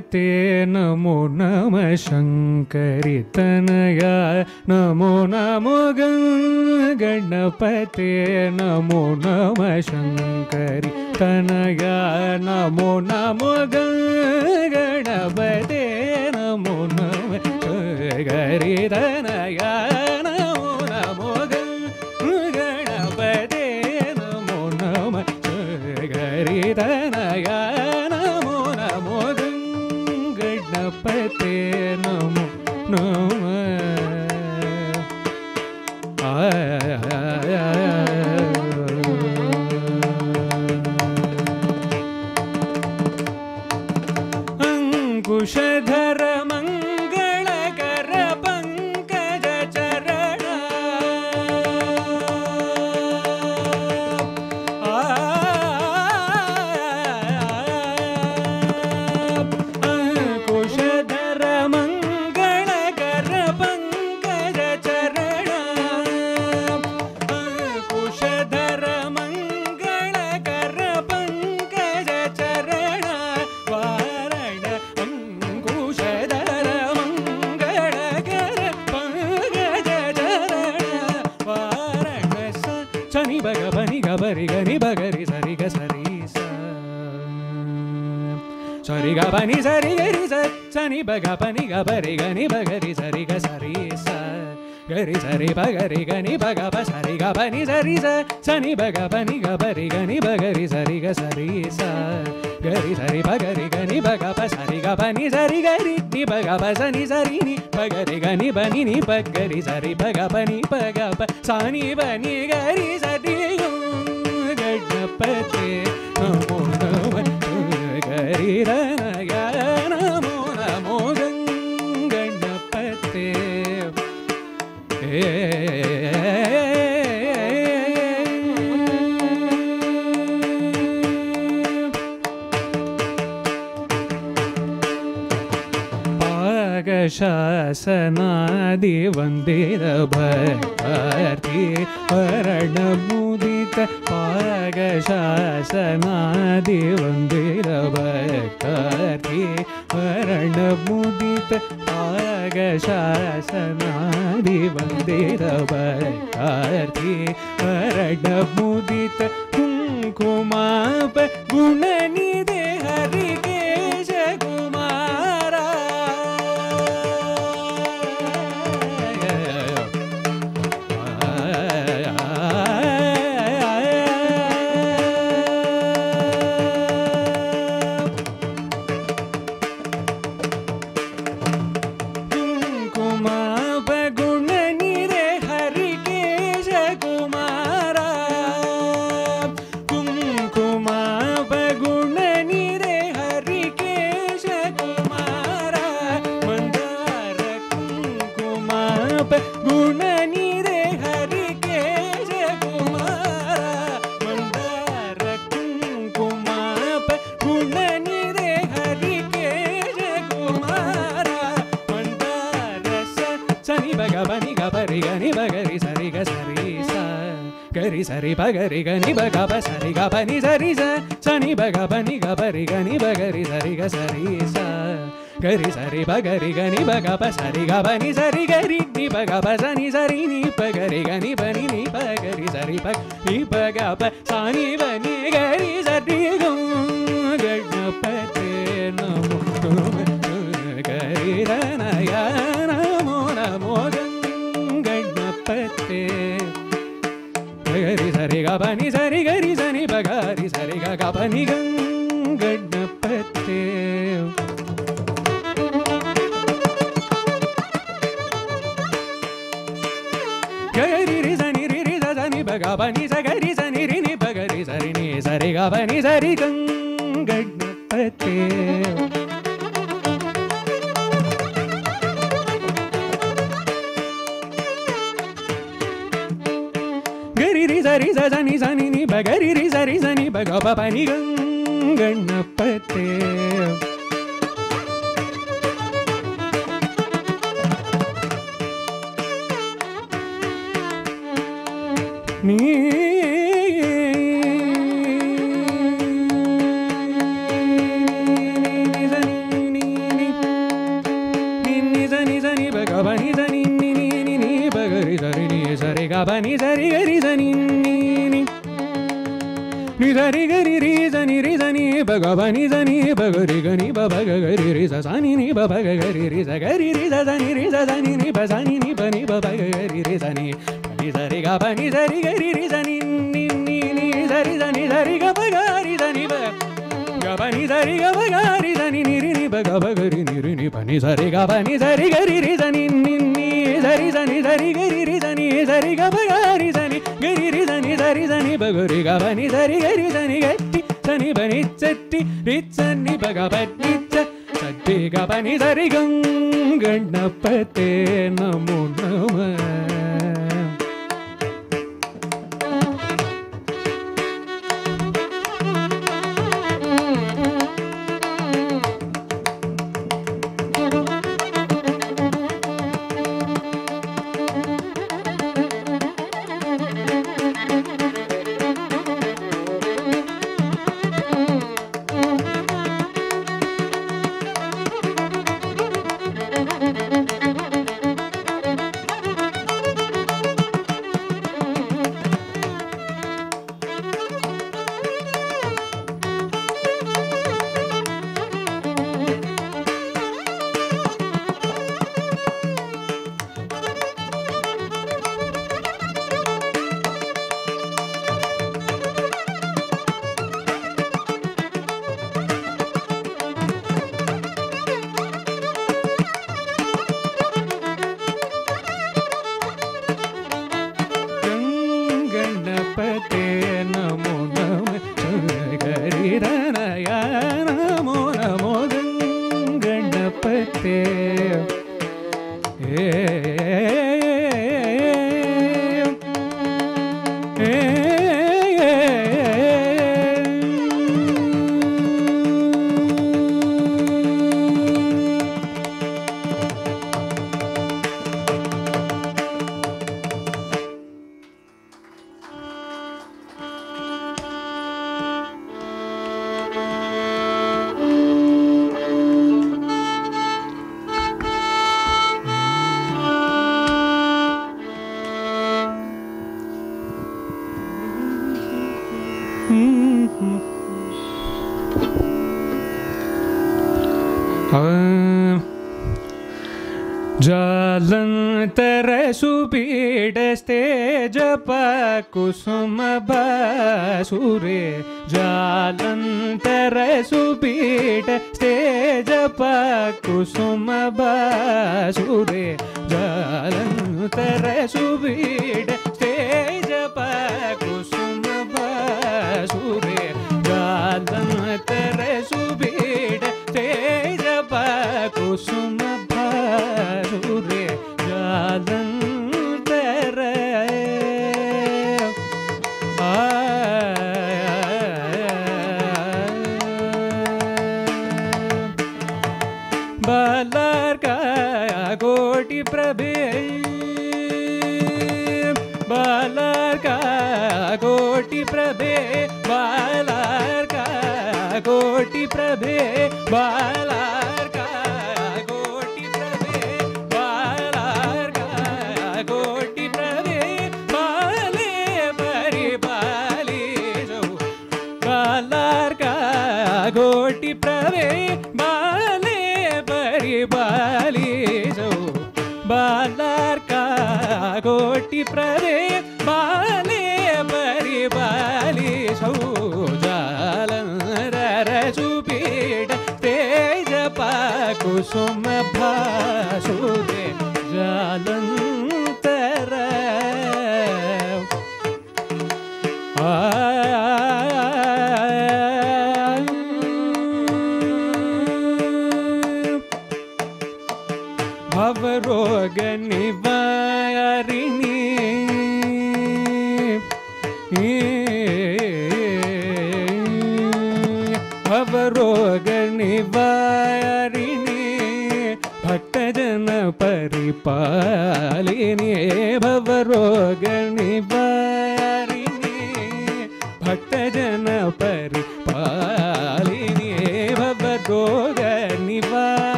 te బగ పని గ పరి గని బగరి సరి గ సరి స గరి సరి బగరి గని బగ ప సరి గ పని సరి స సని బగ పని గ పరి గని బగరి సరి గ సరి స గరి సరి బగరి గని బగ ప సరి గ పని సరి గరి ని బగ ప సని సరి ని బగరి గని బని ని బగరి సరి బగ పని బగ ప సని బని గరి సరి గణపతి ಶಾಸನಾದಿ ವಂದಿರ ಭರ್ತಿ ವರಣ ಮುದಿತ ಪಾಗ ಶಾಸನಾದಿ ವಂದಿರ ಭರ್ತಿ ವರಣ ಮುದಿತ ಪಾಗ ಶಾಸನಾದಿ ವಂದಿರ ಭರ್ತಿ ವರಣ ಮುದಿತ ಕುಂಕುಮಾಪ ಗುಣನಿಧ ಪ ನಿ ಸ ರಿ ಸ ಸ ನಿ ಬ ಗ ಪ ನಿ ಗ ಪ ರಿ ಗ ನಿ ಬ ಗ ರಿ ಸ ರಿ ಗ ಸ ರಿ ಸ ಗರಿ ಸರಿ ಬ ಗರಿ ಗ ನಿ ಬ ಗ ಪ ಸ ರಿ ಗ ಬ ನಿ ಸ ರಿ ಗ ರಿ ನಿ ಬ ಗ ಪ ಸ ನಿ ಸ ರಿ ನಿ ಪ ಗ ರಿ ಗ ನಿ ಬ ನಿ ನಿ ಪ ಗ ರಿ ಸ ರಿ ಪ ನಿ ಬ ಗ ಪ ಸ ನಿ ಬ ನಿ சரிகங்க ni ba ba ga ga ri ri za ga ni ri ni ni ba za ni ni ni ni ba ni ni za ri ga ni ni ni ni za ri za ni za ri ga ba ni ba ga ba ni ni ni ri ni ni ni ni ni ni ni ni ಟಿ ಗಣಪತೆ ನಮೋ ನಮ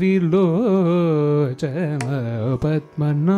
विलोचन पद्मना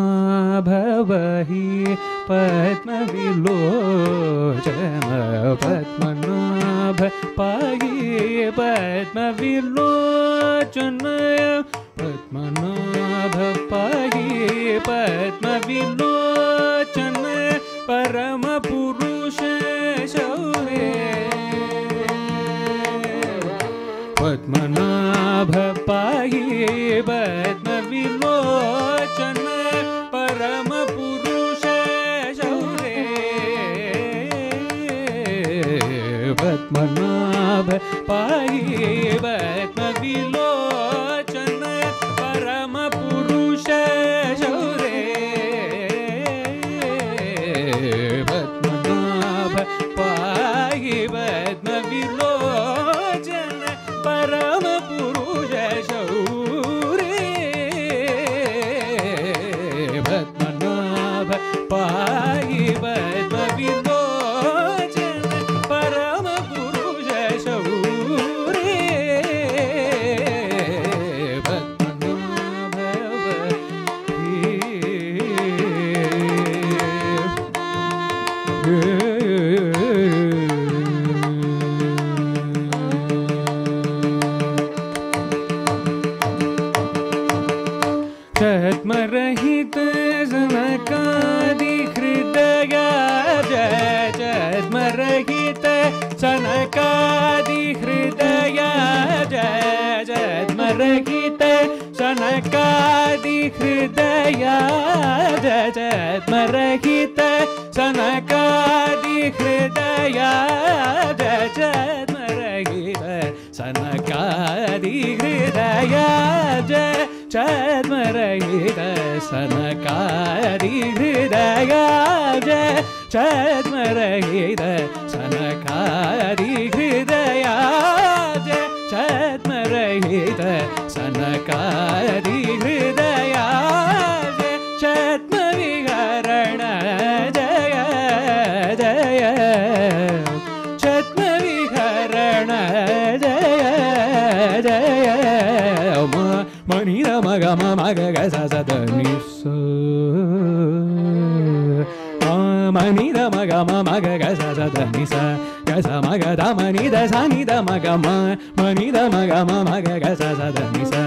सनकादि हृदया चद्मरहित सनकादि हृदया चद्मरहित सनकादि हृदया चद्मरहित सनकादि हृदया चद्मरहित सनकादि हृदय gama maga ga sa sa da ni sa ma ni da ma ga ma ma ga ga sa sa da ni sa ga sa ma ga da ma ni da sa ni da ma ga ma ma ni da ma ga ma ma ga ga sa sa da ni sa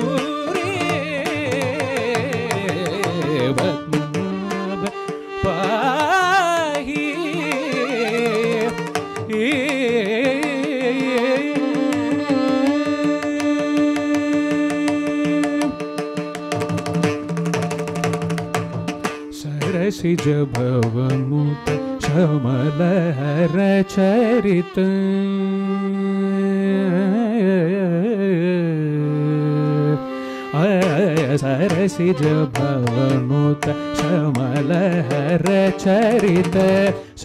सिज भत शमल हर चरित sir सिज भवत शमल हर चरित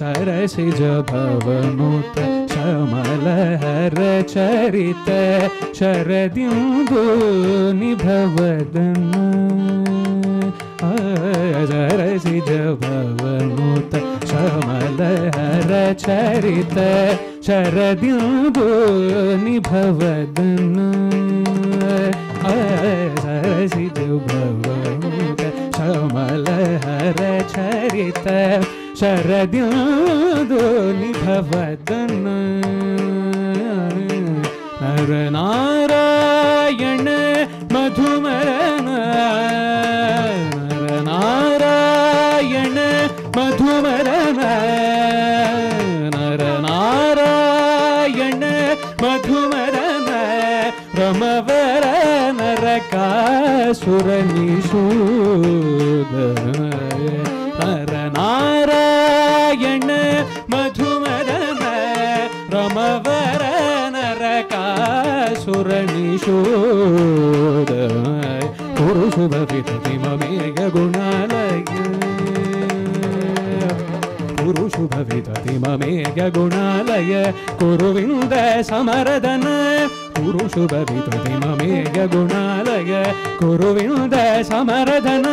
sir सिज भवत शमल हर चरित शरदिन्दु भवद रसिज भवमुत हर चरित शरदिम्बो निभवदन् सरसिज भवमुत शमलहर चरित भवदन हर नारायण मधुमरण मधुमरन नर नारायण मधुमरन रमवर नरकासुरनिषूदन नर नारायण मधुमरन रमवर नरकासुरनिषूद गुरुशुभवितममे मेघगुणालय कुरुविन्द समरदन कुरु शुभवितुतिममेघगुणालय कुरुविन्द समरदन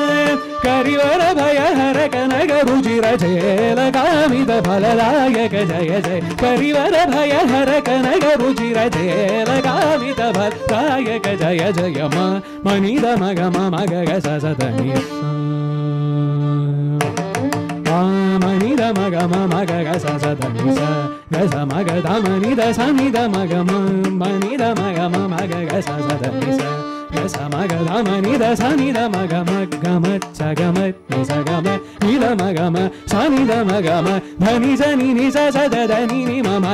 करिवर भयहर कनक रुचिरचेल कामित फलदायक जय जय करिवर भयहर कनक रुचिरचेल कामित फलदायक जय जय म मनिद मग मग स सदनि ग ध निग गस मा गा मि दानि ध नि गम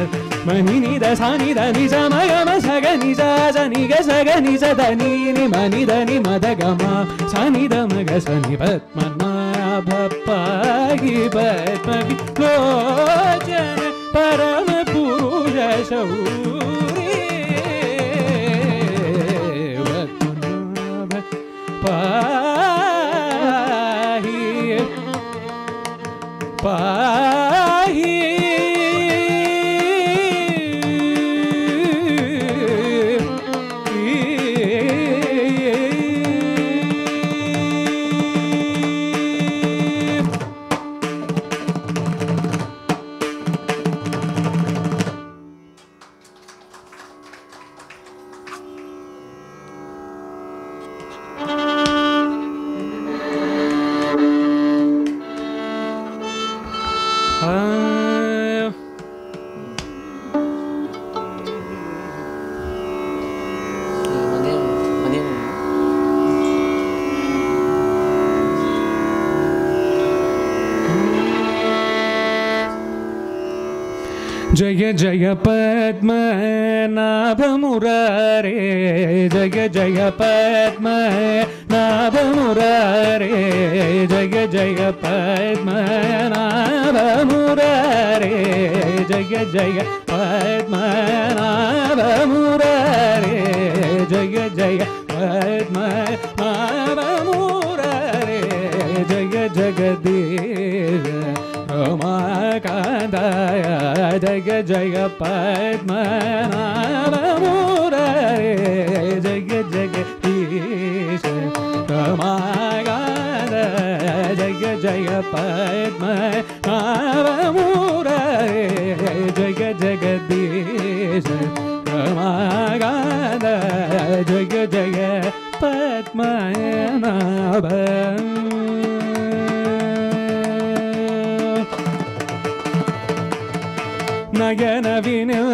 ध mani ni da sa ni da ni sa ma ga ma sa ga ni sa sa ni ga sa ga ni sa da ni ni ma ni da ni ma da ga ma sa ni da ma ga sa ni pat ma ma pa pa gi pat pa gi lo jan param purusha shauri pa pa जय पद्मनाभ मुरारे जय जय पद्मनाभ मुरारे जय जय पद्मनाभ मुरारे जय जय पद्मनाभ मुरारे जय जय पद्मनाभ मुरारे जय जग उमाकान्ताय जगजगपद्मनाभमुररे जगजगतीश उमाकान्ताय जगजगपद्मनाभमुररे जगजगतीश उमाकान्ताय जगजगपद्मनाभ நயனவினில்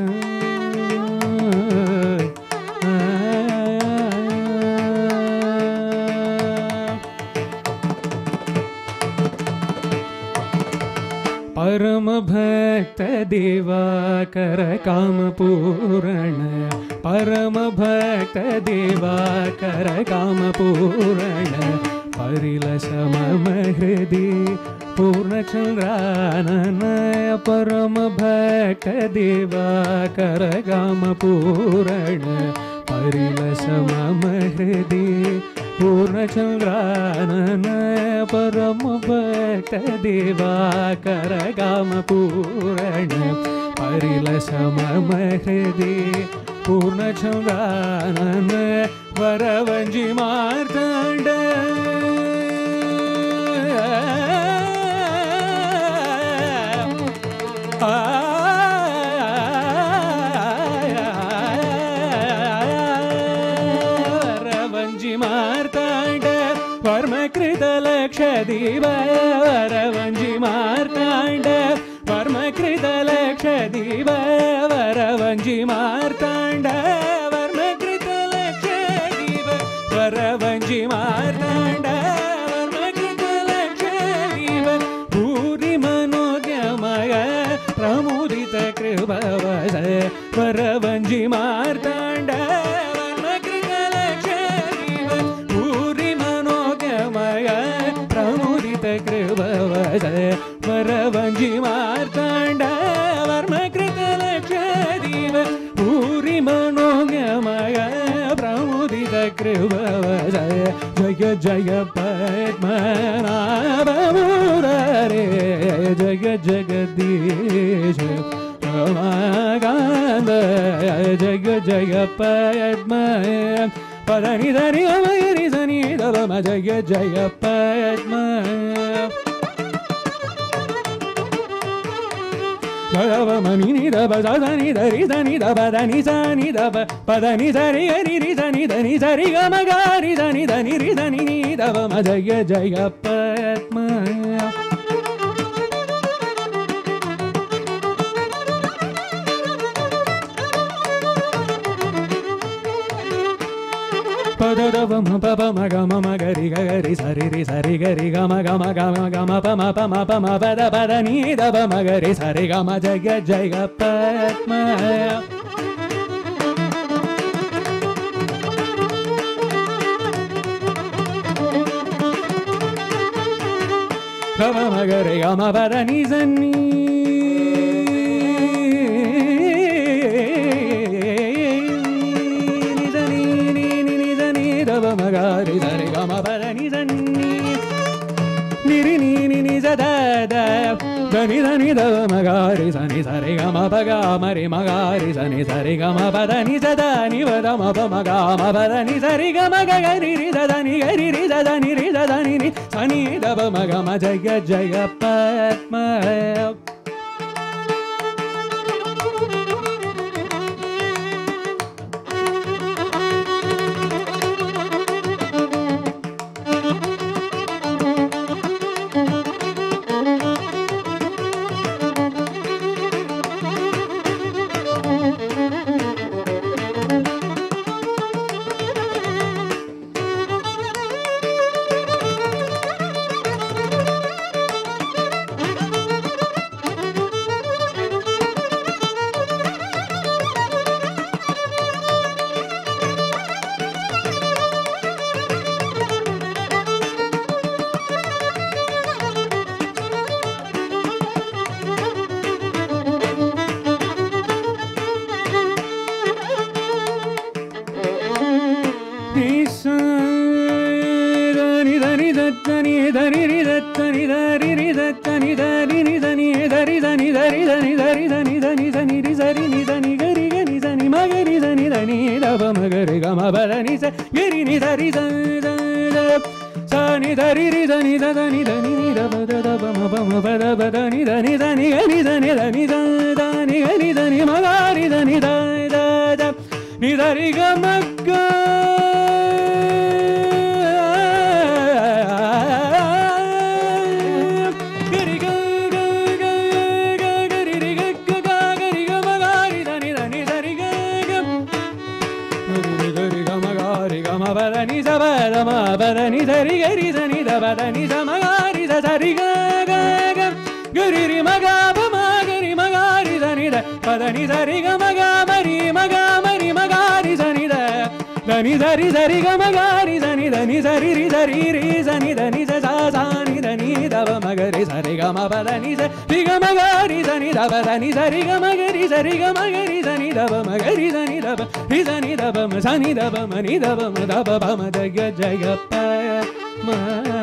परम भक्त भक्त काम काम पूरण परमभक्तदेवाकर कामपूरण परमभक्तदेवाकर कामपूरण परिलशमम हृदि पूर्णचन्द्राननय काम पूरण परिलशमम हृदि पूर्णचन्द्रानन परम भक्त गाम पूर्ण दिवाकर गामपूरण परिलसमहृदि पूर्णचन्द्रानन वरवञ्जि मार्तण्ड आ दीवरवी मार्ण्ड वर्मा कृष वरवञ्जि मार् జగ పద్మనాభూరే జగ జగదీశ రమాకాంత జగ జగ పద్మ పదని ధని అమయని సని దమ జగ జయ దని దరి దని ద దని సని ద పదని సరి హరి రి సని దని సరి గమ గారి దని దని రి దని నీ దవ మజయ జయప్ప ದ ದ ಪ ಮ ಪ ಪ ಮ ಗ ಮ ಮ ಗ ರಿ ಗ ಗ ರಿ ಸ ರಿ ರಿ ಸ ರಿ ಗ ರಿ ಗ ಮ ಗ ಮ ಗ ಮ ಗ ಮ ಪ ಮ ಪ ಮ ಪ ಮ ಪ ದ ಪ ದ ni ದ ಪ ಮ ಗ ರಿ ಸ ರಿ ಗ ಮ j g j g p m ಗ ಮ ಮ ಗ ರಿ ಗ ಮ ಪ ದ ni sa ni ni sa re ga ma pa ma re ma ni sa re ma pa ni sa ni pa ma pa ga ma pa ni sa ma ga ga ni ri da ni ga ri ri da ni ri da ni ni sa ni ga ma jaya jaya pa పదని సబరమ పదని సరి గరి సని దబదని సమగారి సరి గరి మగా పమా గరి మగారి సని the పదని సరి గ మగా మరి మగా దని దరి దరి గమ గారి దని దని సరి రి దరి రి సని దని స సాని దని దవ మగ రి సరి గమ పద ని స రి గమ గారి సని దవ దని సరి గమ గరి సరి గమ గరి సని దవ మగ రి సని దవ రి సని దవ మ సని దవ మ ని దవ మ దవ పమ జగ జగ ప మ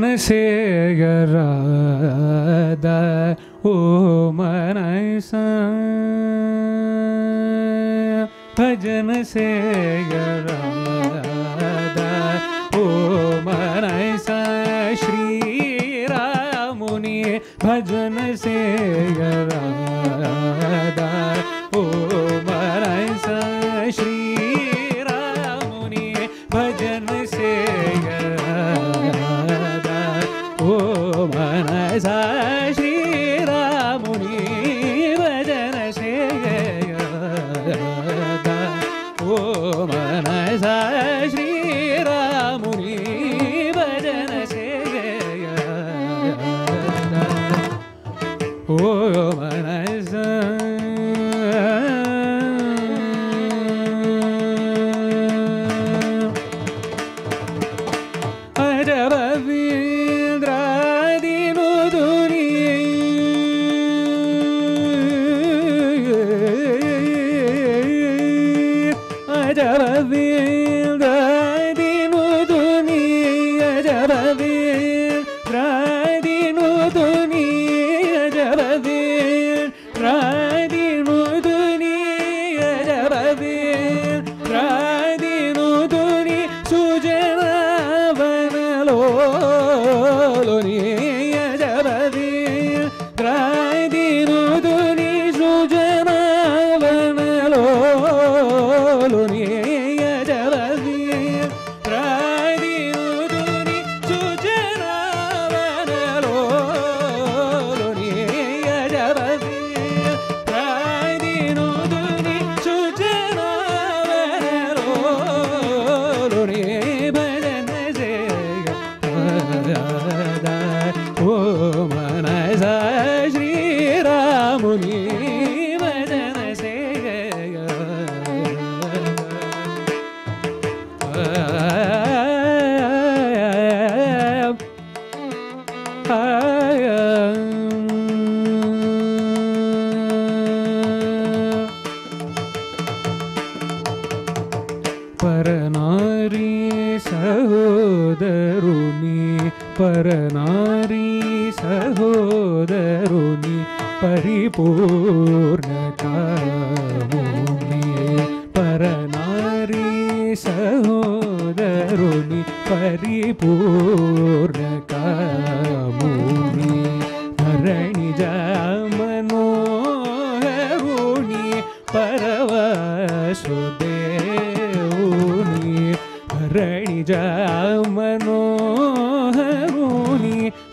मन से गराद ओ मन भजन से गर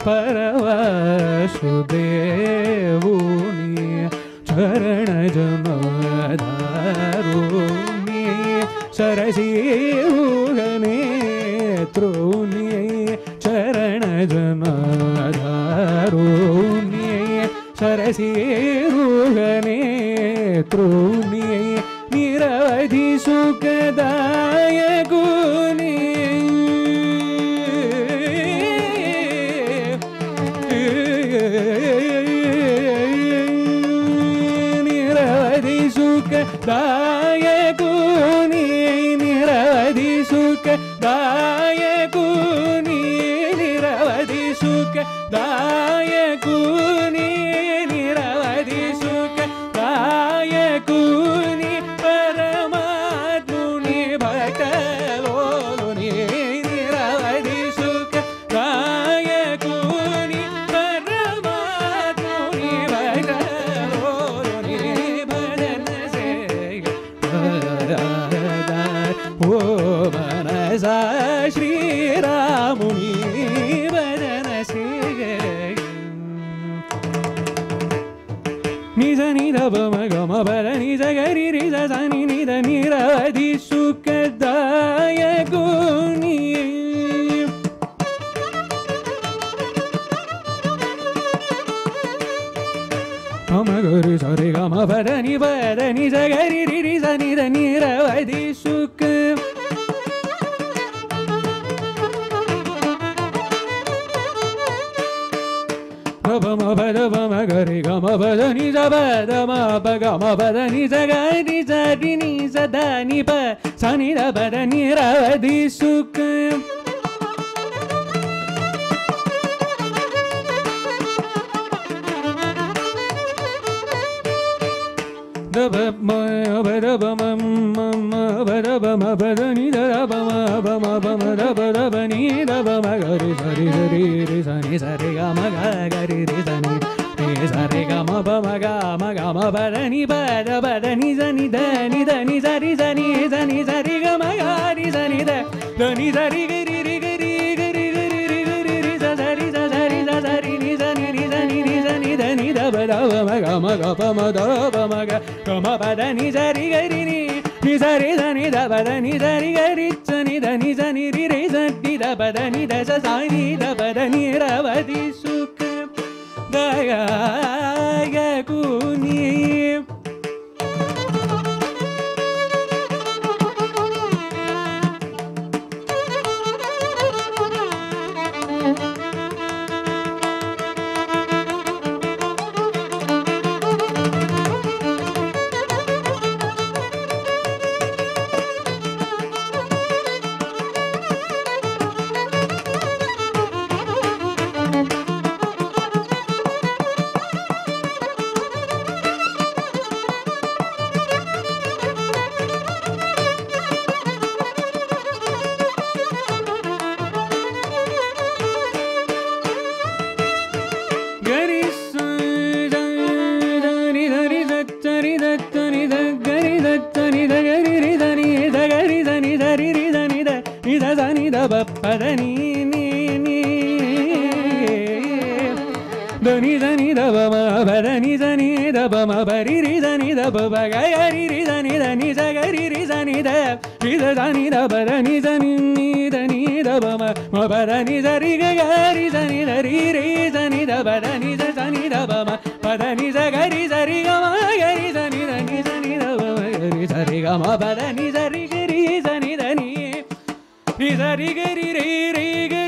परवसुदेवुनि शरणजमदारुणि सरसीयुगने त्रूनि शरणजमदारुणि सरसीरुगने त्रू bada ni za bada ma baga ma bada ni za ga ni za di ni za da ni ba sa ni da bada ni ra va di suk. Da ba ma ba da ba ma ma ma ba da ba ma ba da ni da da ba ma ba ma ba ma da ba da ba ni da ba ma ga ri sa ri ri ri sa ni sa ri ga ma ga ga ri ri sa ni re ga ma ba ma ga ma ga ma ba da ni ba da ba da ni za ni da ni da ni za ri za ni za ni za ri ga ma ga ri za ni da da ni za ri ga ri ri ga ri ga ri ga ri ri ga ri ri za za ri za za ri za za ri ni za ni ni za ni ni za ni da ni da ba da ba ma ga ma ga ba ma da ba ma ga ga ma ba da ni za ri ga ri ni ni za ri za ni da ba da ni za ri ga ri za ni da ni za ni ri ri za ni da ba da ni da za za ni da ba da ni ra ba di su ga దని దబర ని జని ని దని దబమ మబర ని జరి గరి జని దరి రే జని దబర ని జ జని దబమ పద ని జ గరి జరి గమ గరి జని దని జని దబమ గరి జరి గమ పద ని జరి గరి జని దని ని జరి గరి రే రే గరి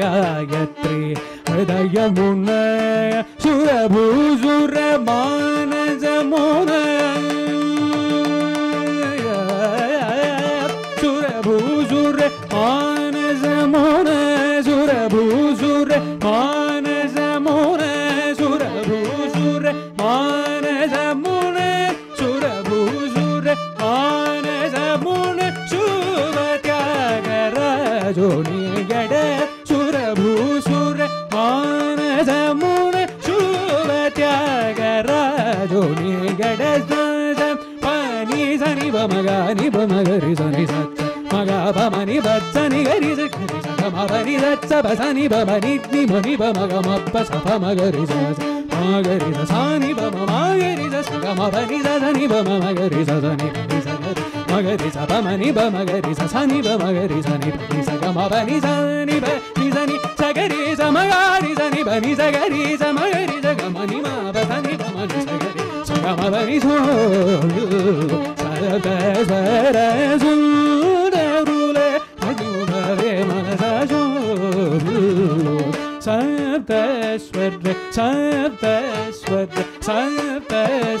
गायत्री हृदयमुनय जमुना தத்தப சனி பம நித்னி முனி பம கமப்ப சப மகரி மகரி சனி பம மகரி சகம பனி சனி பம மகரி சனி மகரி சப மணி ப மகரி சனி ப மகரி சனி பனி சகம பனி சனி ப நி சனி சகரி சமகாரி சனி பனி சகரி சமகரி சகமணி மா ப சனி ப மணி சகரி சகம பனி சோ சரப சரசூ tabeswedre tabeswedre tabeswedre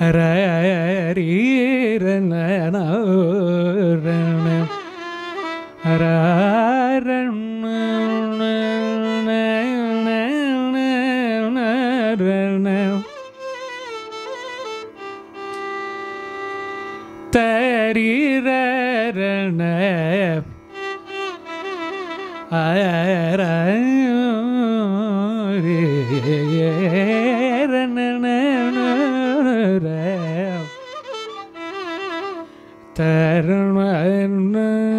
തരീരണ ആയ I don't know.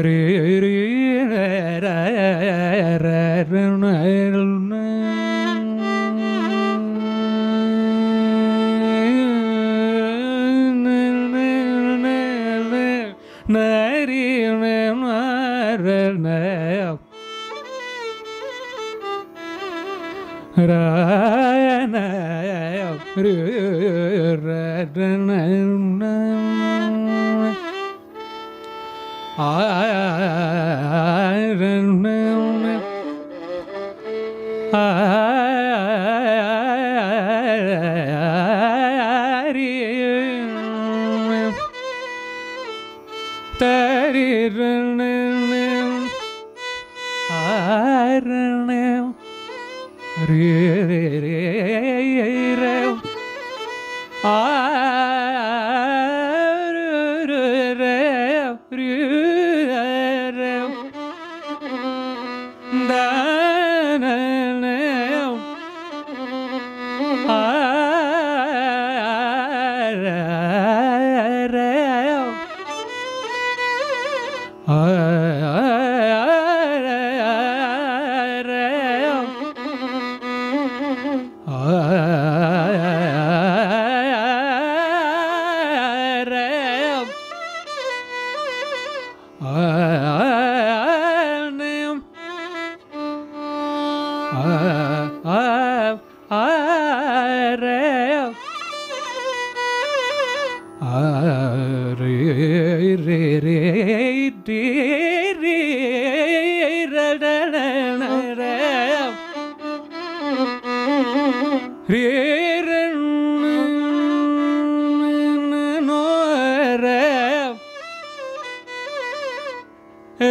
Хри.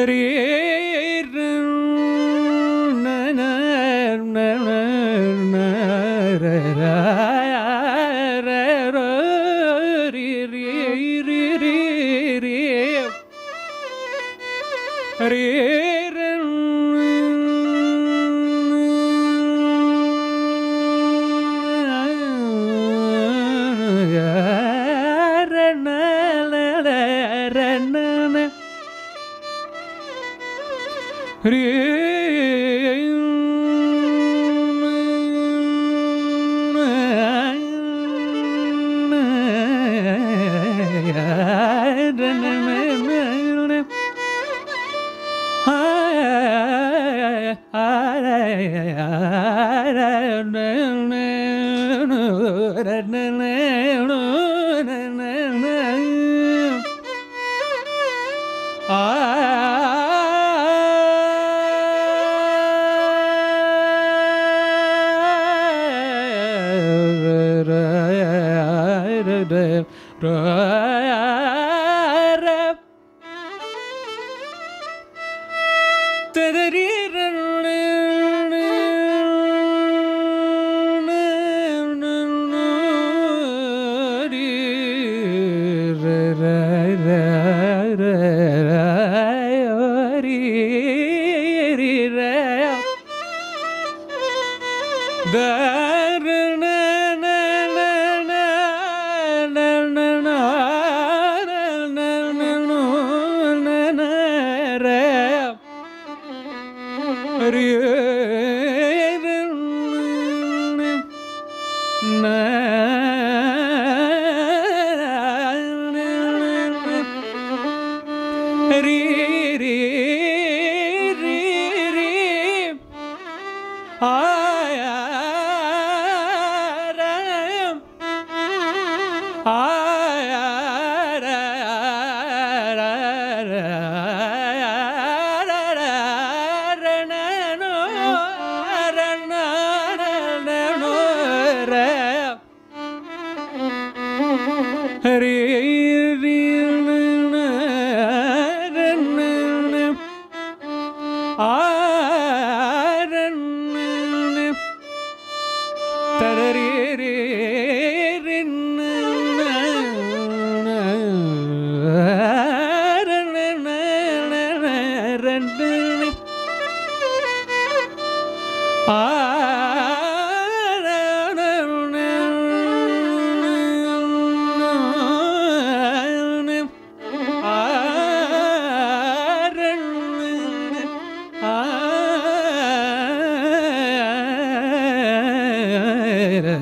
Yeah.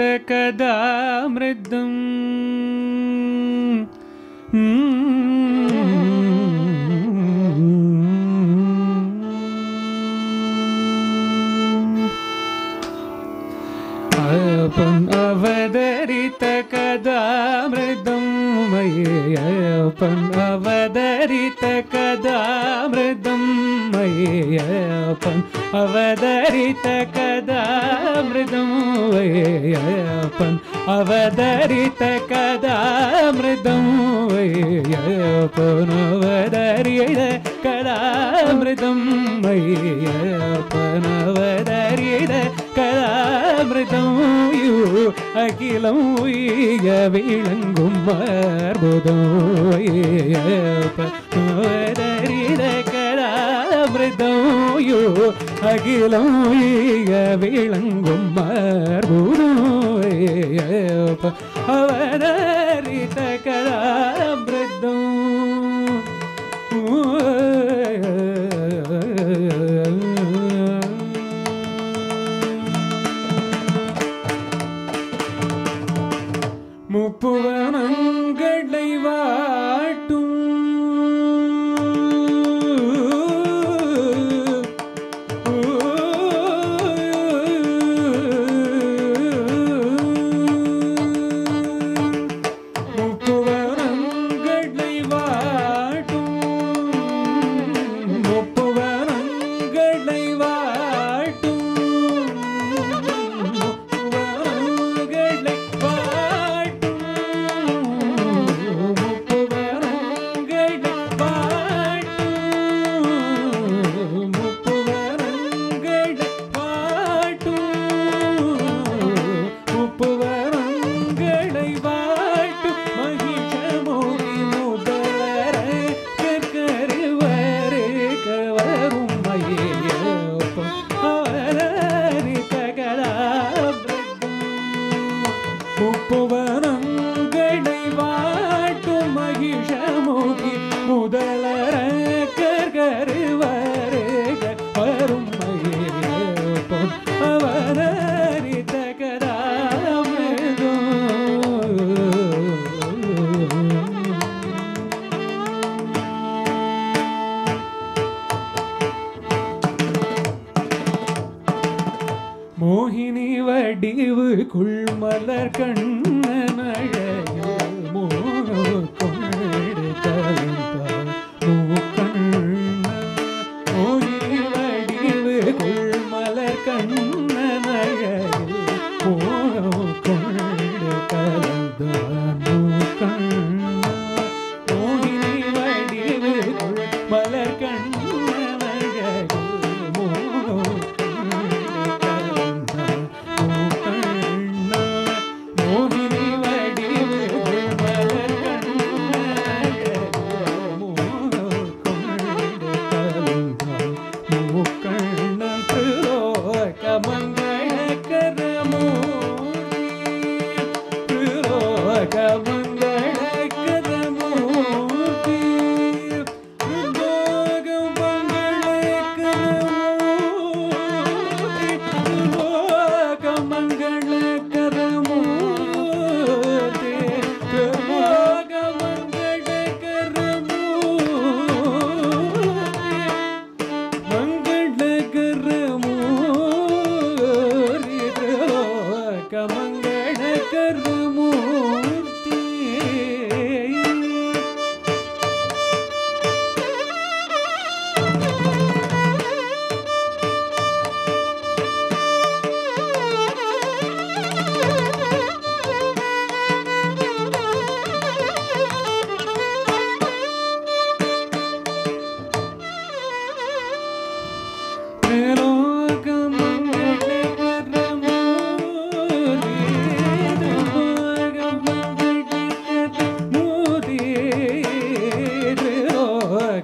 पुस्तकद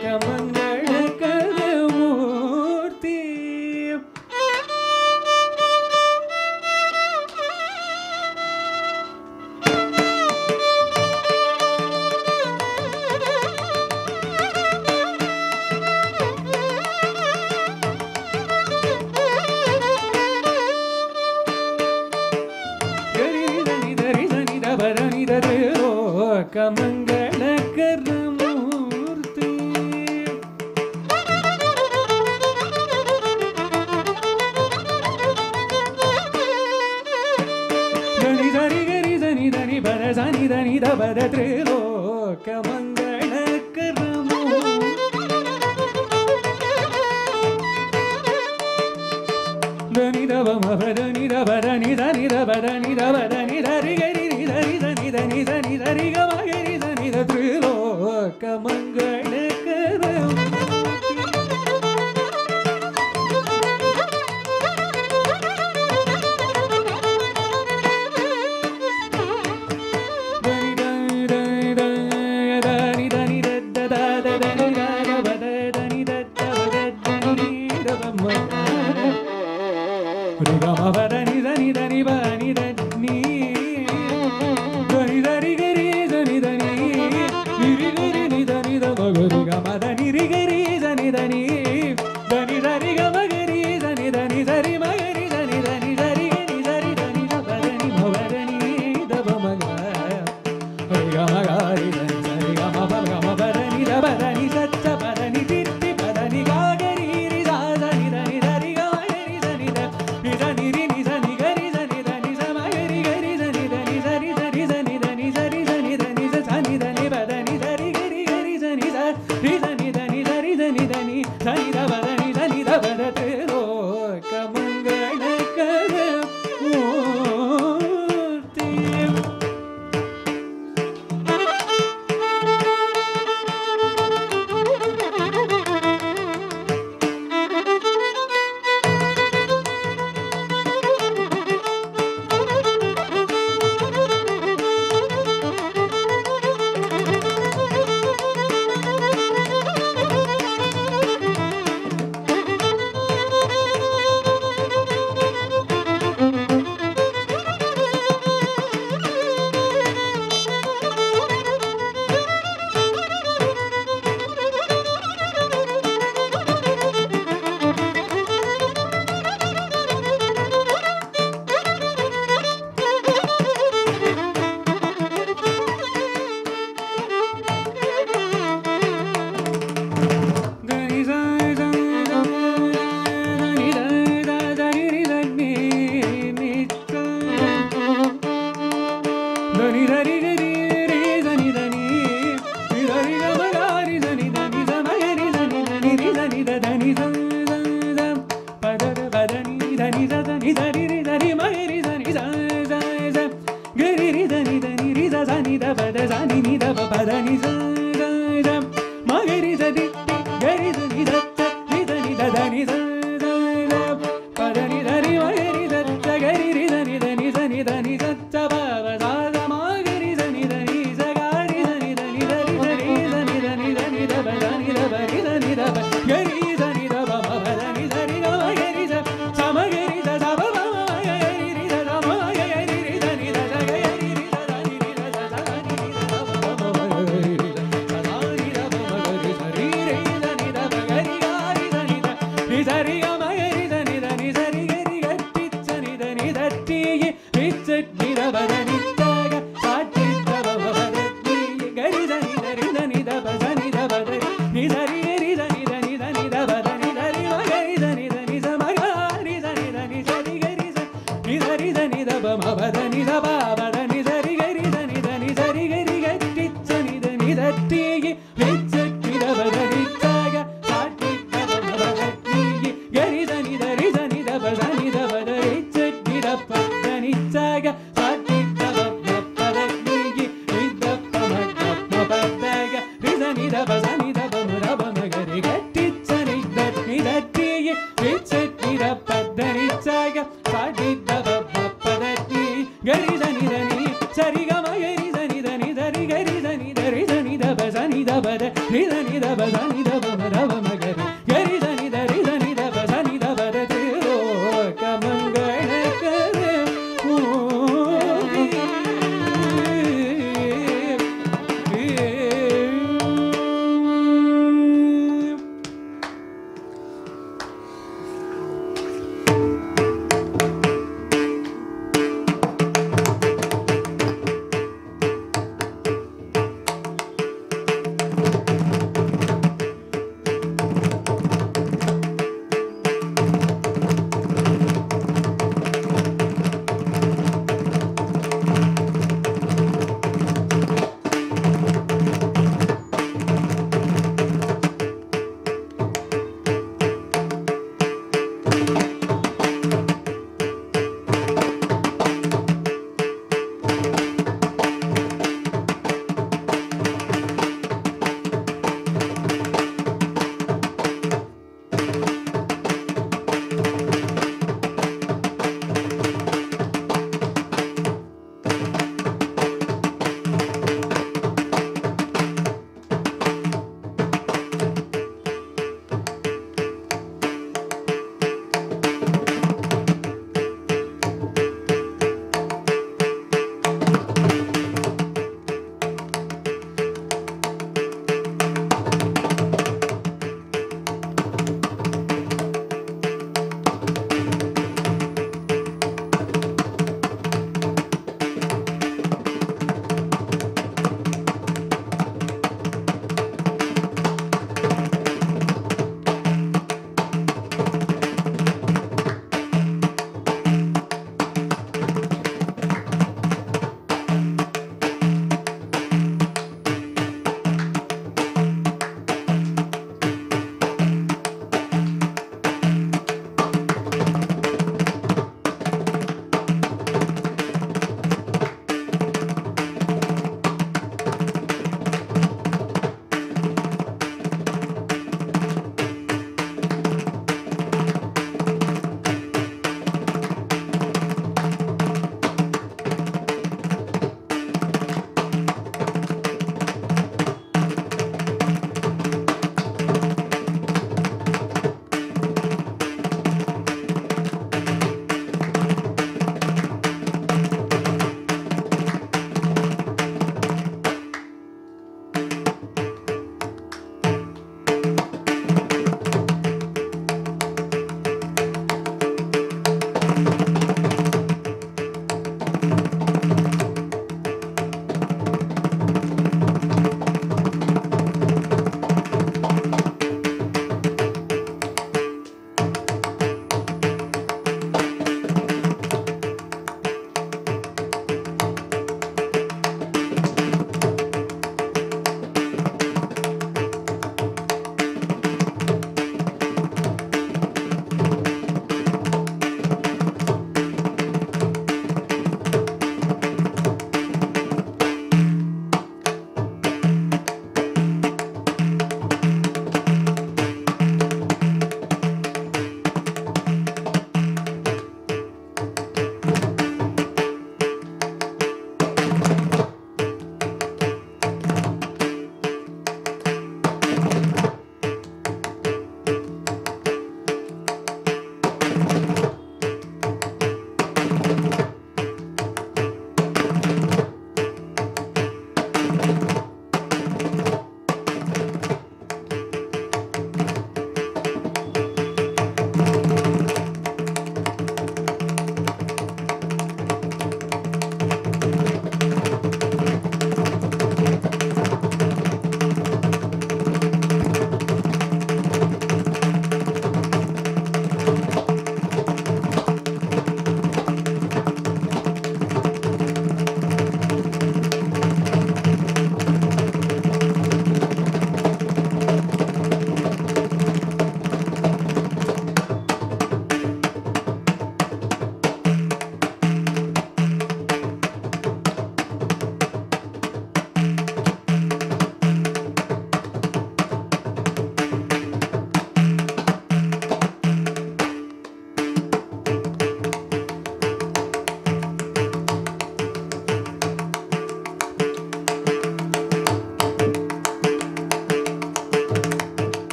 Yeah, man.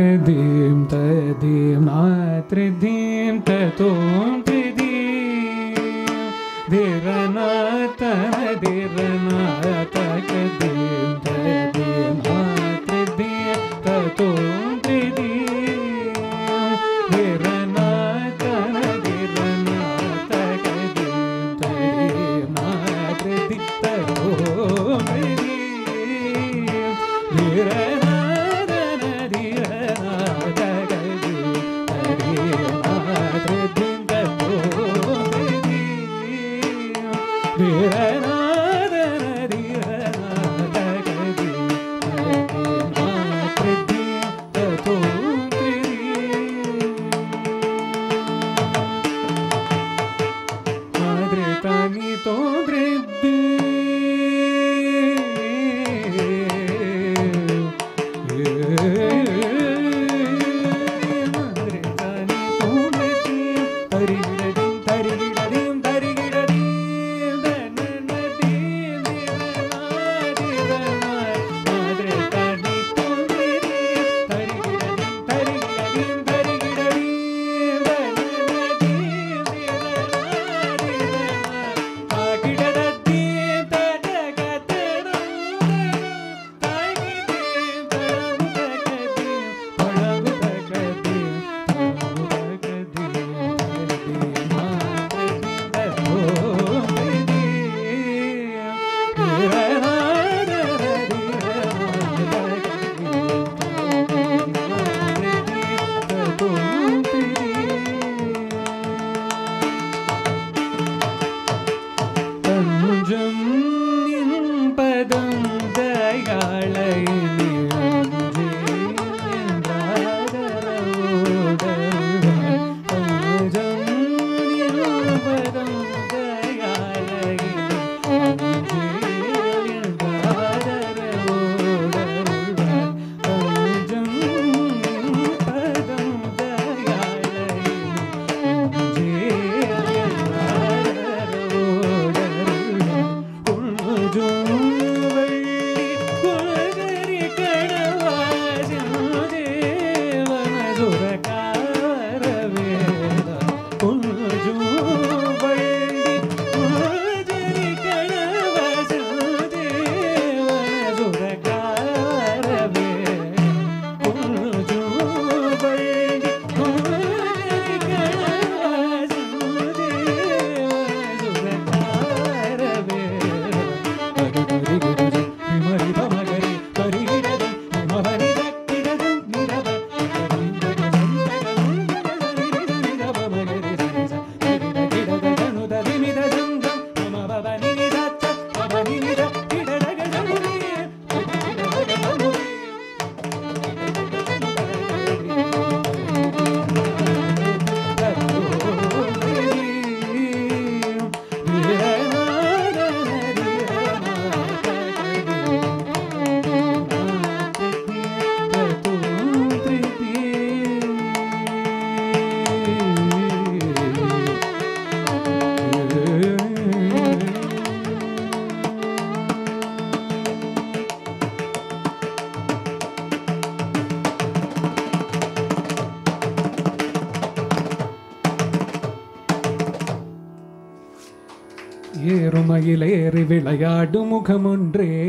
धिं तद्धीं नात्रिधीं ततो நடுமுகமொன்றே